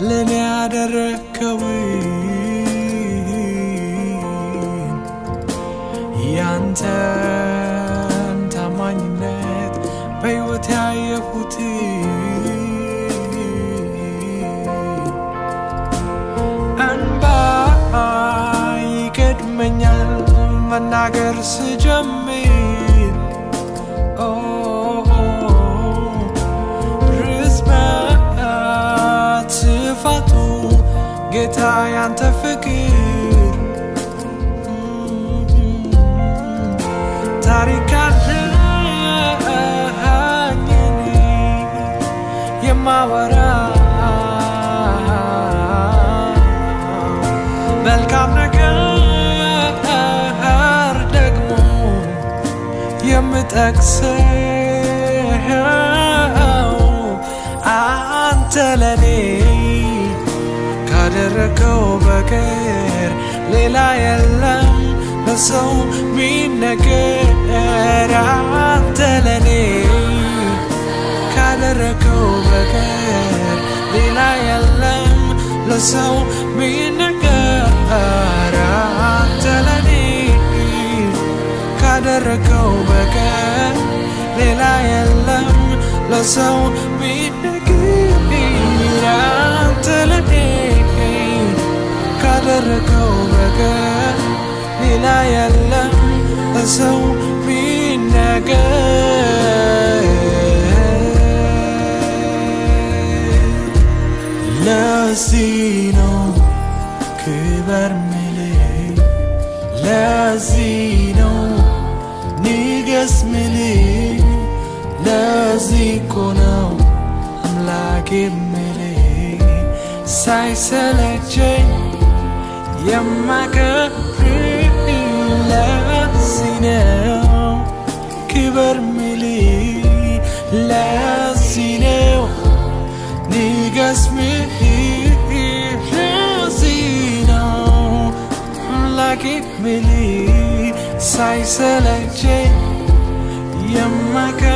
ለእኔ ያደረግከውን ያንተን ታማኝነት በሕይወት ያየሁት እንባ ይቀድመኛል መናገር ስጀምር ያንተ ፍቅር ታሪክ አለኝ የማወራ መልካም ነገር ደግሞ የምጠቅሰው አንተ ركو بكير ليلة يلم نصو مين نكير. عبتلني كان ركو بكير ليلة يلم نصو مين نكير. عبتلني كان ركو بكير ليلة يلم نصو مين نكير غيرك وبكاء للعيال أسوء من نجاة لازينو كبر ملي لازينو نيجس ملي لازيكونو أملاك ملي سايسالك جاي يمك لا سيناو كبر ملي لا سيناو نيجاس مهي حزيناو لكن ملي سايسلك يمك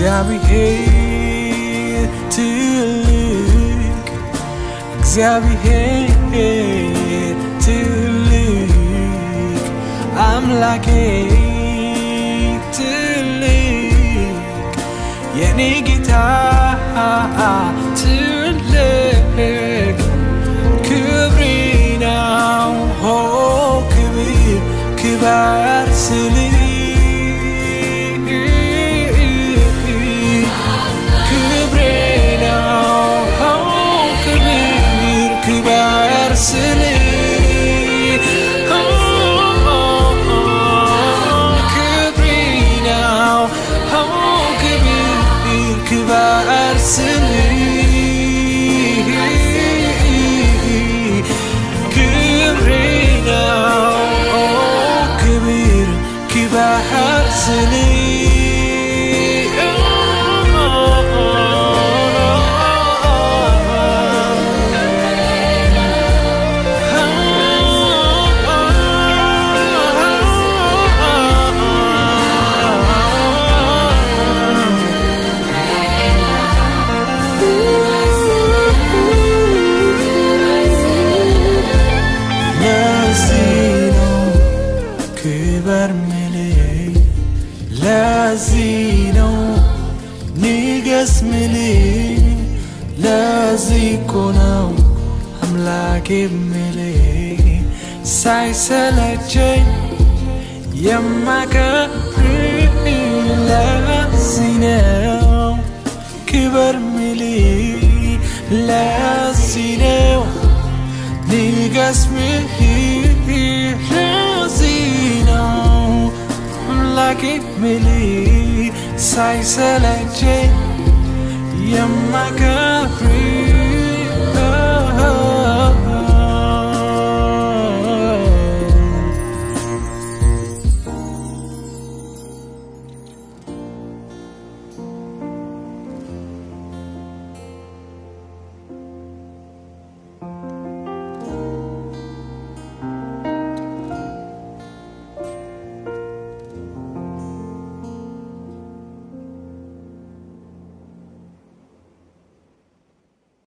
Exaggerheterlik Exaggerheterlik I'm like heterlik Yeni gitarlik Kübrina o kibir Kibersilik 思念。ለዚህ ነው ንገስ ምል ለዚህ እኮ ነው አምላኬ ምል ሳይሰለቸኝ የማከብር ለዚህ ነው ክበር ምል ለዚህ ነው ንገስ ምል ki mili sai selache yamma ka free